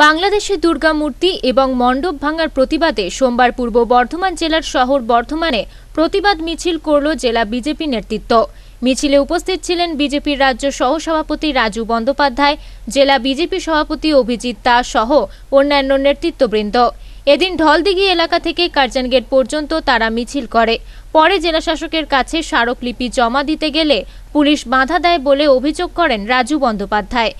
বাংলাদেশে দুর্গা মূর্তি এবং মণ্ডপ ভাঙার প্রতিবাদে সোমবার পূর্ব বর্ধমান জেলার শহর বর্ধমানে প্রতিবাদ মিছিল করল জেলা বিজেপি নেতৃত্ব। মিছিলে উপস্থিত ছিলেন বিজেপির রাজ্য সহসভাপতি রাজু বন্দ্যোপাধ্যায়, জেলা বিজেপি সভাপতি অভিজিৎ দাস সহ অন্যান্য নেতৃত্ববৃন্দ। এদিন ঢলদিঘি এলাকা থেকে কার্জন গেট পর্যন্ত তারা মিছিল করে। পরে জেলাশাসকের কাছে স্মারকলিপি জমা দিতে গেলে পুলিশ বাধা দেয় বলে অভিযোগ করেন রাজু বন্দ্যোপাধ্যায়।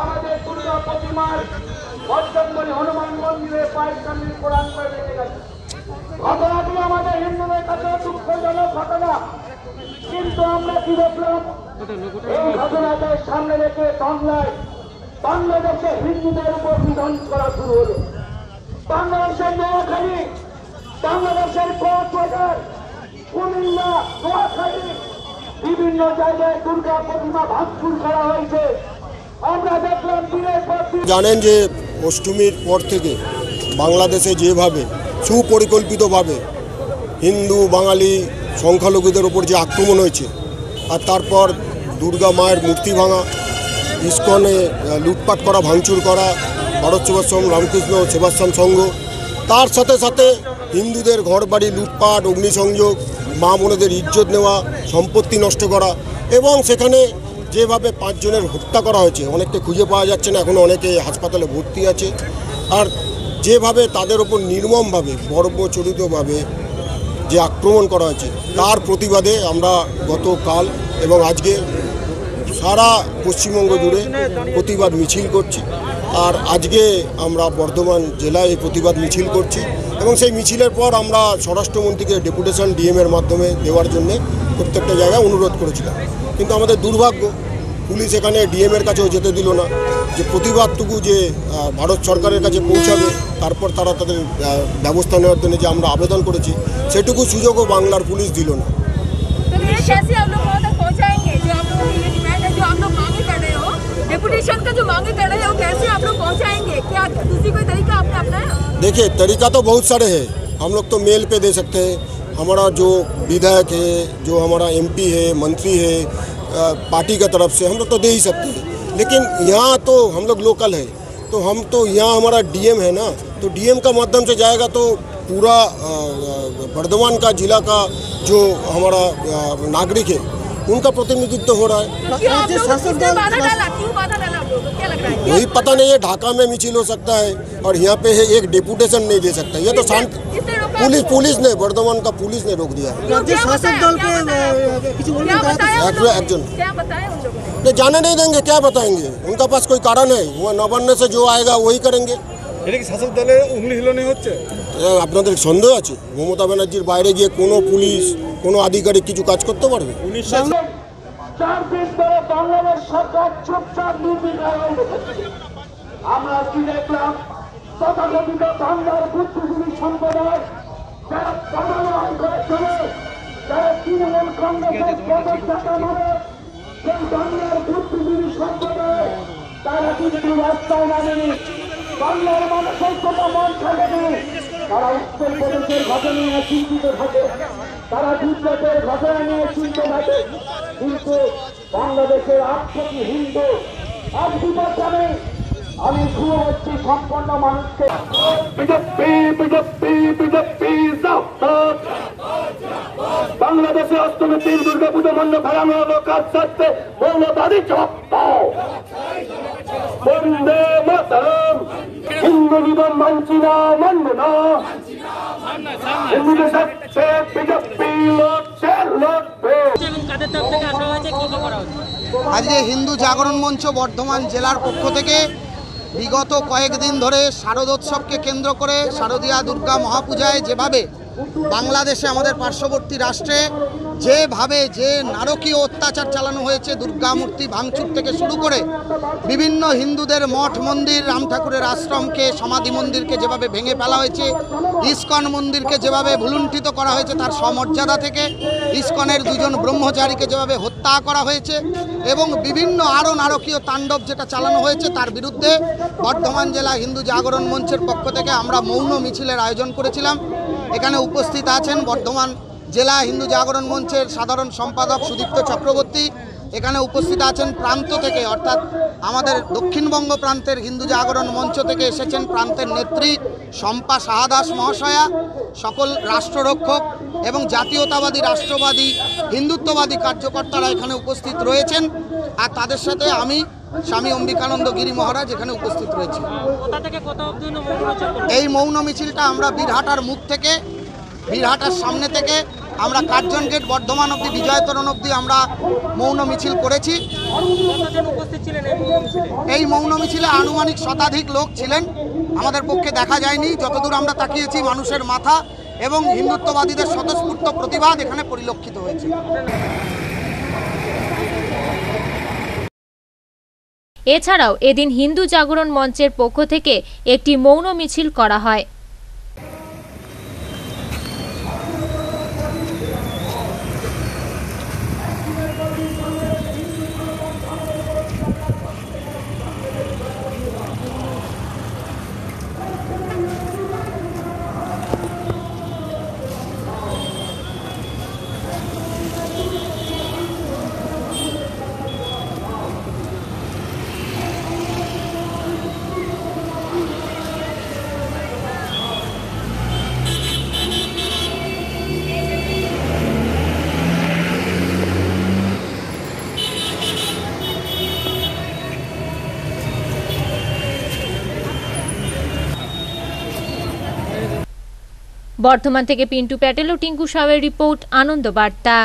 আমার হনুমান মন্দিরে ঘটনাটি আমাদের হিন্দুদের কাছে দুঃখজনক ঘটনা। কিন্তু আমরা কি দেখলাম? এই ঘটনাকে সামনে রেখে বাংলায় বাংলাদেশে হিন্দুদের উপর বিধান করা শুরু হলো। বাংলাদেশের নোয়াখালী বাংলাদেশের কক্সবাজার কুমিল্লা, নোয়াখালী, বিভিন্ন জায়গায় দুর্গা প্রতিমা ভাঙচুর করা হয়েছে। আমরা দেখলাম জানেন যে অষ্টমীর পর থেকে বাংলাদেশে যেভাবে সুপরিকল্পিতভাবে হিন্দু, বাঙালি সংখ্যালঘুদের ওপর যে আক্রমণ হয়েছে, আর তারপর দুর্গা মায়ের মূর্তি ভাঙা, ইস্কনে লুটপাট করা, ভাঙচুর করা, ভারত সেবাশ্রম রামকৃষ্ণ সেবাশ্রম সংঘ, তার সাথে সাথে হিন্দুদের ঘরবাড়ি, লুটপাট, অগ্নিসংযোগ, মা বোনেদের ইজ্জত নেওয়া, সম্পত্তি নষ্ট করা এবং সেখানে যেভাবে পাঁচজনের হত্যা করা হয়েছে, অনেককে খুঁজে পাওয়া যাচ্ছে না এখনও অনেকে হাসপাতালে ভর্তি আছে। আর যেভাবে তাদের ওপর নির্মমভাবে, বর্বচরিতভাবে যে আক্রমণ করা হয়েছে, তার প্রতিবাদে আমরা গতকাল এবং আজকে সারা পশ্চিমবঙ্গ জুড়ে প্রতিবাদ মিছিল করছি। আর আজকে আমরা বর্ধমান জেলায় এই প্রতিবাদ মিছিল করছি এবং সেই মিছিলের পর আমরা স্বরাষ্ট্রমন্ত্রীকে ডেপুটেশন ডিএমের মাধ্যমে দেওয়ার জন্য প্রত্যেকটা জায়গায় অনুরোধ করেছিলাম কিন্তু আমাদের দুর্ভাগ্য পুলিশ এখানে ডিএমের কাছেও যেতে দিল না যে প্রতিবাদটুকু যে আহ, ভারত সরকারের কাছে পৌঁছাবে তারপর তারা তাদের আহ, ব্যবস্থা নেওয়ার জন্য যে আমরা আবেদন করেছি সেটুকু সুযোগও বাংলার পুলিশ দিল না तो ये कैसे आप लोग वहाँ तक पहुँचाएंगे जो आप लोगों की ये डिमांड है जो आप लोग मांगे कर रहे हो डेपुटेशन का जो मांगे कर रहे हो कैसे आप क्या दूसरी कोई तरीका आपने अपनाया? देखिए तरीका तो बहुत सारे हैं। हम लोग तो मेल पे दे सकते हैं। हमारा जो विधायक है जो हमारा एमपी है मंत्री है पार्टी का तरफ़ से हम लोग तो दे ही सकते हैं। लेकिन यहाँ तो हम लोग लोकल है। तो हम तो यहाँ हमारा डीएम है ना तो डीएम का माध्यम से जाएगा तो पूरा बर्धमान का जिला का जो हमारा नागरिक है उनका प्रतिनिधित्व हो रहा है। वही पता नहीं है ढाका में मिचिल हो सकता है और यहाँ पे है एक डेपुटेशन नहीं दे सकता ये तो शांत पुलिस पुलिस ने वर्धमान का पुलिस ने रोक दिया है। जाने नहीं देंगे क्या बताएँगे? उनका पास कोई कारण है? वो न बनने से जो आएगा वही करेंगे। सन्देह तो आज ममता बनार्जी बहरे गए पुलिस को आधिकारिक किस करते চার দিন ধরে বাংলাদেশ সরকার চুপচাপ হয়ে আমরা কি দেখলাম? তথাকথিত বাংলার বুদ্ধিজীবী সম্প্রদায় যারা পদায়ন করে চলে, যারা তৃণমূল কংগ্রেসের পদের টাকা মারে সেই বাংলার বুদ্ধিজীবী সম্প্রদায়, তারা কিন্তু রাস্তায় নামেনি। বাংলার মানুষের কোনো মন থাকেনি। তারা উত্তর প্রদেশের ঘটনা চিন্তিত থাকে। তারা গুজরাটের ঘটনা নিয়ে চিন্তিত থাকে। কিন্তু বাংলাদেশের আট কোটি হিন্দু এক বিপদে আমি শুরু হচ্ছি সম্পন্ন মানুষকে। বাংলাদেশে অষ্টমীর দুর্গা পুজো মন্য ফেরানো হলো, কাজ সাথে মৌলবাদী জব্দ। বন্দে মাতরম। হিন্দু নিবন মানছি না, মানব না। হিন্দুদের সাথে বিজেপি আজকে হিন্দু জাগরণ মঞ্চ বর্ধমান জেলার পক্ষ থেকে বিগত কয়েকদিন ধরে শারদোৎসবকে কেন্দ্র করে শারদীয়া দুর্গা মহাপূজায় যেভাবে বাংলাদেশে আমাদের পার্শ্ববর্তী রাষ্ট্রে যেভাবে যে নারকীয় অত্যাচার চালানো হয়েছে দুর্গামূর্তি ভাঙচুর থেকে শুরু করে বিভিন্ন হিন্দুদের মঠ মন্দির, রাম ঠাকুরের আশ্রমকে, সমাধি মন্দিরকে যেভাবে ভেঙে ফেলা হয়েছে, ইস্কন মন্দিরকে যেভাবে ভুলুণ্ঠিত করা হয়েছে তার সমর্যাদা থেকে ইস্কনের দুজন ব্রহ্মচারীকে যেভাবে হত্যা করা হয়েছে এবং বিভিন্ন আরও নারকীয় তাণ্ডব যেটা চালানো হয়েছে তার বিরুদ্ধে বর্ধমান জেলা হিন্দু জাগরণ মঞ্চের পক্ষ থেকে আমরা মৌন মিছিলের আয়োজন করেছিলাম। এখানে উপস্থিত আছেন বর্ধমান জেলা হিন্দু জাগরণ মঞ্চের সাধারণ সম্পাদক সুদীপ্ত চক্রবর্তী। এখানে উপস্থিত আছেন প্রান্ত থেকে, অর্থাৎ আমাদের দক্ষিণবঙ্গ প্রান্তের হিন্দু জাগরণ মঞ্চ থেকে এসেছেন প্রান্তের নেত্রী শম্পা শাহাদাস মহাশয়া সকল রাষ্ট্ররক্ষক এবং জাতীয়তাবাদী রাষ্ট্রবাদী হিন্দুত্ববাদী কার্যকর্তারা এখানে উপস্থিত রয়েছেন। আর তাদের সাথে আমি স্বামী অম্বিকানন্দ গিরি মহারাজ এখানে উপস্থিত রয়েছি। এই মৌন মিছিলটা আমরা বীরহাটার মুখ থেকে বীরহাটার সামনে থেকে আমরা কার্জন গেট বর্ধমান অবধি বিজয়তরণ অব্দি আমরা মৌন মিছিল করেছি। এই মৌন মিছিলে আনুমানিক শতাধিক লোক ছিলেন। আমাদের পক্ষে দেখা যায়নি। যতদূর আমরা তাকিয়েছি, মানুষের মাথা এবং হিন্দুত্ববাদীদের স্বতঃস্ফূর্ত প্রতিবাদ এখানে পরিলক্ষিত হয়েছে। এছাড়াও এদিন হিন্দু জাগরণ মঞ্চের পক্ষ থেকে একটি মৌন মিছিল করা হয়। বর্ধমান থেকে পিন্টু প্যাটেল ও টিঙ্কু সাওয়ের রিপোর্ট আনন্দ বার্তা।